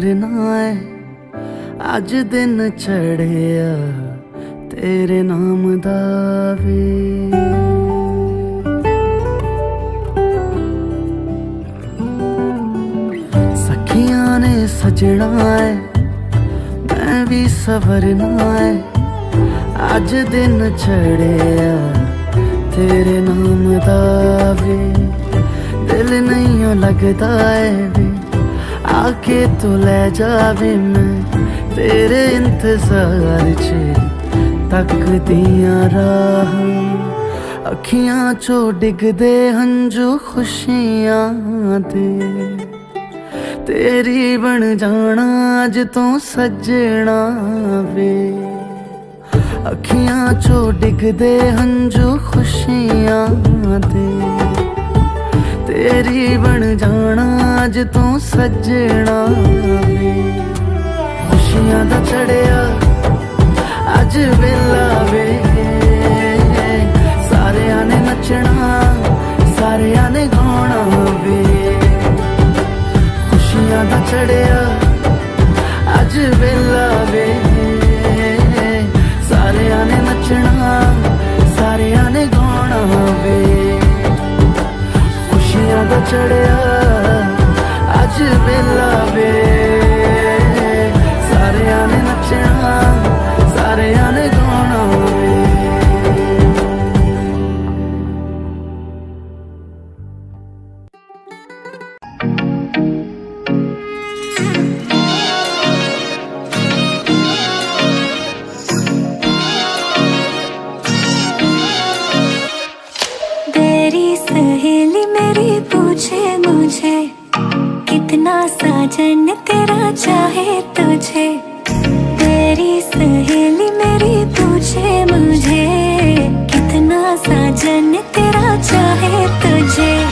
ਸਵਰਨਾ ਏ ਅੱਜ ਦਿਨ ਚੜਿਆ ਤੇਰੇ ਨਾਮ ਦਾ ਵੇ। ਸਖੀਆਂ ਨੇ ਸਜਣਾ ਹੈ, ਮੈਂ ਵੀ ਸਵਰਨਾ ਹੈ। ਅੱਜ ਦਿਨ ਚੜਿਆ ਤੇਰੇ ਨਾਮ ਦਾ ਵੇ। ਦਿਲ ਨਹੀਂ ਲੱਗਦਾ ਏ ਵੇ ਆਕੇ ਤੂੰ ਲੈ ਜਾਵੇ ਮੈਂ ਤੇਰੇ ਇੰਤਜ਼ਾਰ 'ਚ ਤੱਕਦੀਆਂ ਰਾਹ ਅੱਖੀਆਂ ਚੋਂ ਡਿੱਗਦੇ ਹੰਝੂ ਖੁਸ਼ੀਆਂ ਦੇ ਤੇਰੀ ਬਣ ਜਾਣਾ ਅੱਜ ਤੂੰ ਸੱਜਣਾ ਵੇ ਅੱਖੀਆਂ ਚੋਂ ਡਿੱਗਦੇ ਹੰਝੂ ਖੁਸ਼ੀਆਂ ਦੇ ਤੇਰੀ ਬਣ ਜਾਣਾ, ਅੱਜ ਤੂੰ ਸੱਜਣਾ ਖੁਸ਼ੀਆਂ ਦਾ ਚੜਿਆ, ਅੱਜ ਵੇਲਾ ਵੇ। ਸਾਰਿਆਂ ਨੇ ਨੱਚਣਾ, ਸਾਰਿਆਂ ਨੇ ਗਾਉਣਾ। ਚੜਿਆ। ਅੱਜ ਮੇਲਾ साजन तेरा चाहे तुझे।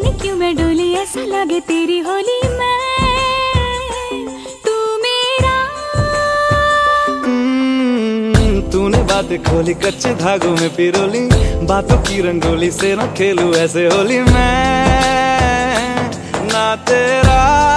जाने क्यों मैं डोली ऐसा लगे तेरी होली में? तू मेरा। हम्म, तूने बात खोली, कच्चे धागों में पिरोली। बातों की रंगोली से ना खेलू ऐसे होली मैं। ना तेरा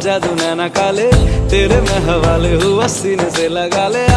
जादू नैना काले तेरे में हवाले हुआ सीने से लगा ले।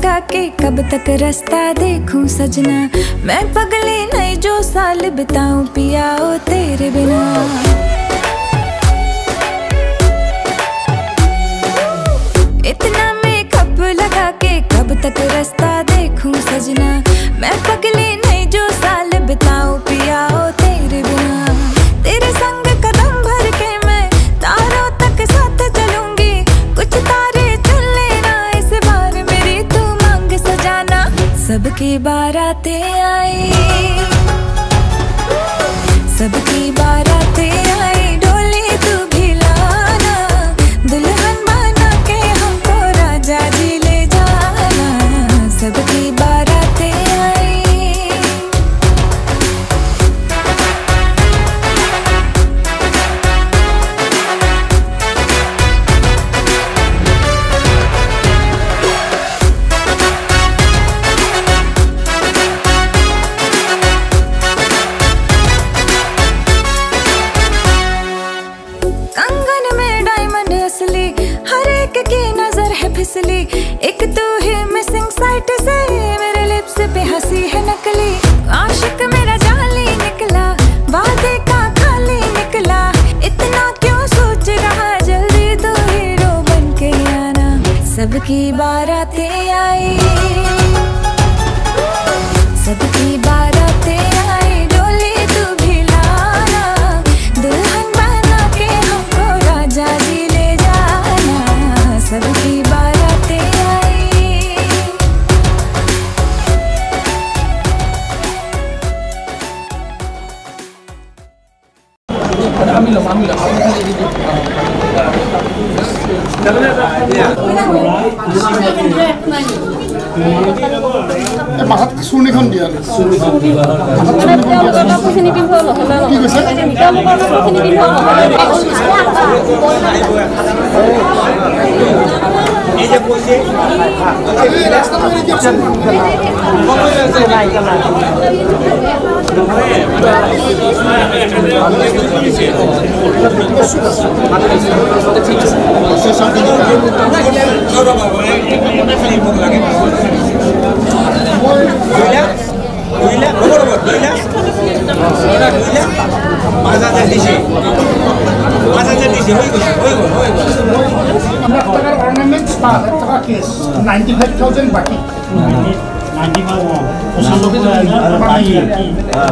लगा के कब तक रास्ता देखूँ सजना। मैं पगले नहीं जो साल बिताऊं पियाओ तेरे बिना। इतना मेकअप लगा के कब तक रास्ता देखूँ सजना। मैं पगली सबकी দিয়া নাই তেওঁলোকৰ কাপোৰখিনি পিন্ধোৱা নহ'লে কি কৈছে তেওঁলোকৰ কাপোৰখিনি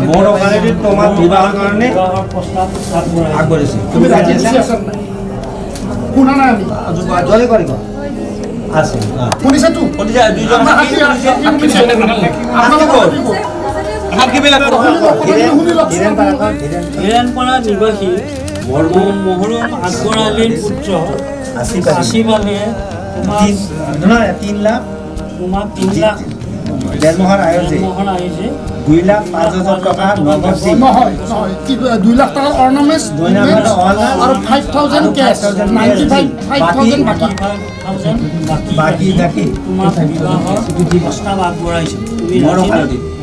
মোৰ কাৰণে তোমাৰ বিবাহৰ কাৰণে আগবাঢ়িছে তুমি আছে শুনিছা তুমি হীৰেণপাৰা নিবাসী মহৰম আকবৰ আলীৰ পুত্ৰ আছিফ আলীয়ে তিন লাখ। তোমাক তিন লাখ আগবঢ়াইছো।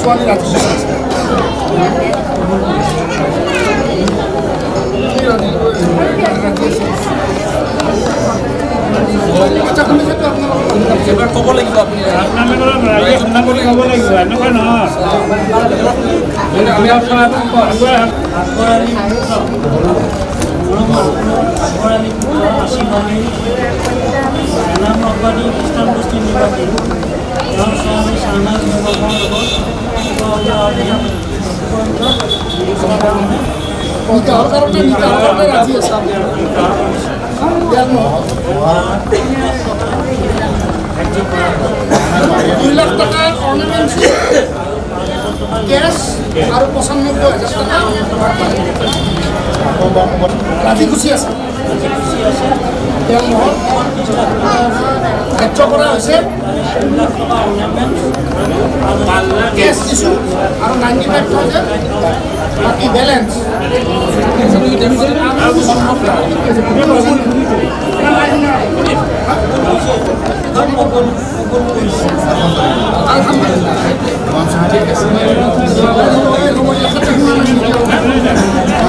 स्वामी राजू এবাৰ ক'ব নহয় আমি আপোনাৰ আকবর আলী আশিবানী এনাম আকবাদী দুই লাখ কেছ আৰু পঁচানব্বৈ টকা। দেওয়ামহল ধার্য করা হয়েছে কেস ইস্যু আর ninety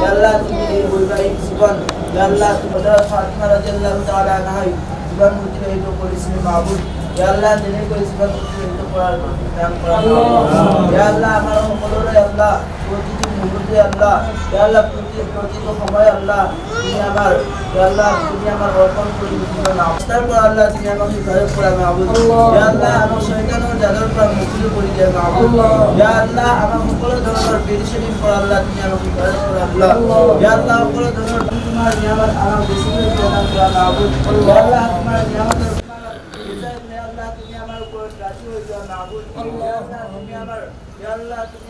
nabut Ya Allah tinggi berbaik sipan Ya Allah tu pada Fatimah radhiyallahu taala anha জীবন মুক্তিরহিত করেছিলেন মাহবুব ইয়া আল্লাহ যিনি করে জীবন মুক্তিরহিত করার দান করার ইয়া আল্লাহ আমার সকলরে আল্লাহ প্রতিটি মুহূর্তে আল্লাহ আল্লাহ প্রতি প্রতিটি সময় আল্লাহ তুমি আমার আল্লাহ তুমি আমার অর্পণ করে আস্থার পর আল্লাহ তুমি আমাকে ঘরে করা ইয়া আল্লাহ। আমার শয়তানের জাদর পর মুক্তি করে দেয় মাহবুব আল্লাহ। আমার সকল ধরনের বেরিশিন পর আল্লাহ তুমি আমাকে ঘরে করা আল্লাহ। আল্লাহ সকল ধরনের তোমার নিয়ামত আমার বেশি করে প্রদান করা। আল্লাহ। তোমার নিয়ামতের আল্লাহ তুমি আমার উপর রাজি হয়ে যাও মাহবুব ইয়া আল্লাহ তুমি আমার আল্লাহ তুমি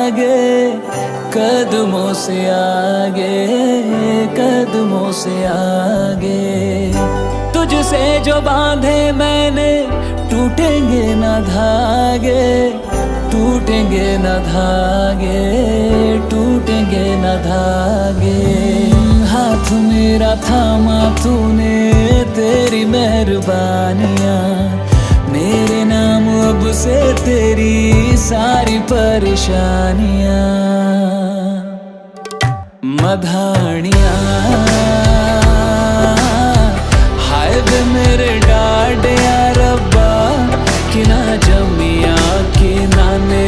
आगे, कदमों से आगे, कदमों से आगे। तुझसे जो बांधे मैंने, टूटेंगे ना धागे, टूटेंगे न धागे, टूटेंगे न धागे। हाथ मेरा थामा तूने, तेरी मेहरबानियाँ। मेरे नाम अब से तेरी सारी परेशानियाँ मधानिया। हाय वे मेरे डाडिया रब्बा कि ना जमिया कि ना ने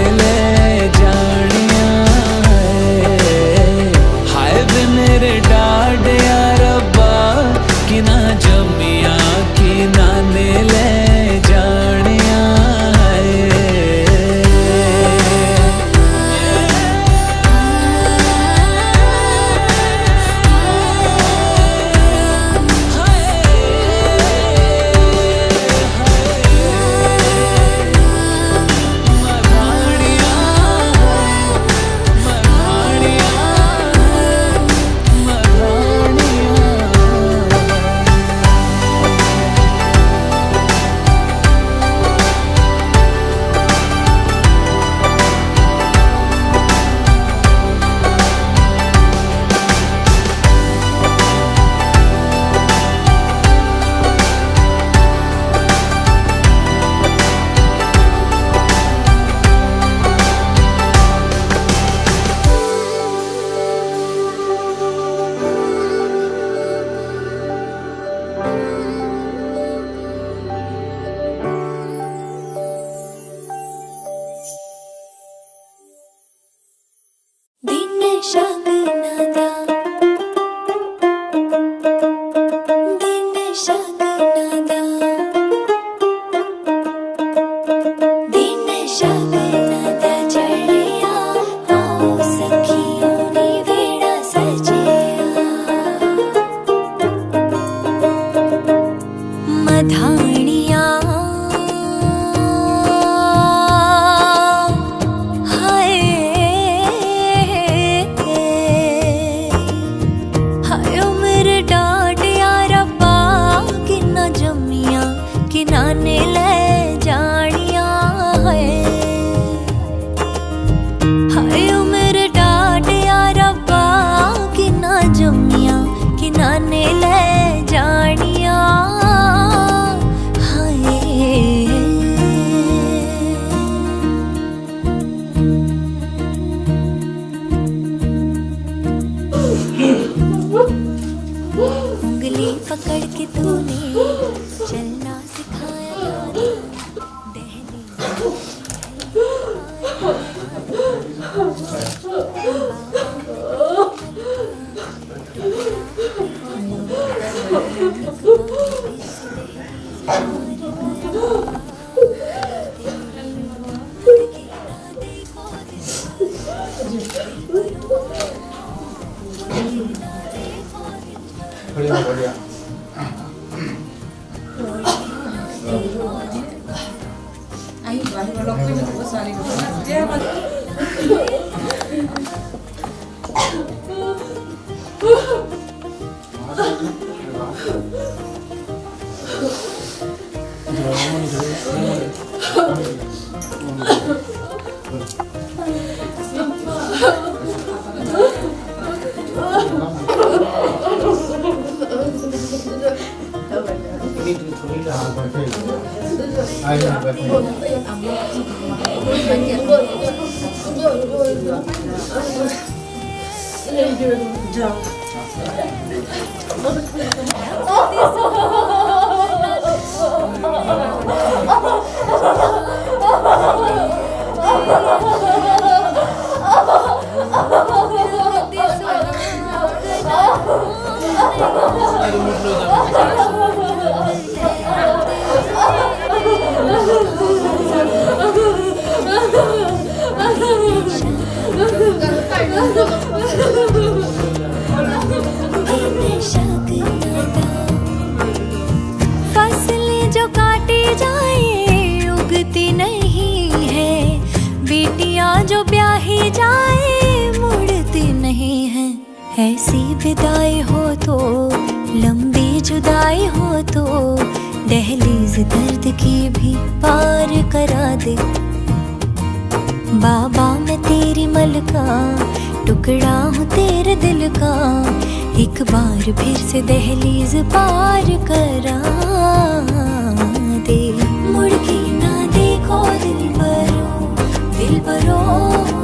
जो ब्याही जाए, मुड़ती नहीं है। ऐसी विदाई हो तो लंबी जुदाई हो तो दहलीज दर्द की भी पार करा दे। बाबा, मैं तेरी मलका टुकड़ा हूँ तेरे दिल का, एक बार फिर से दहलीज पार करा। 白绒。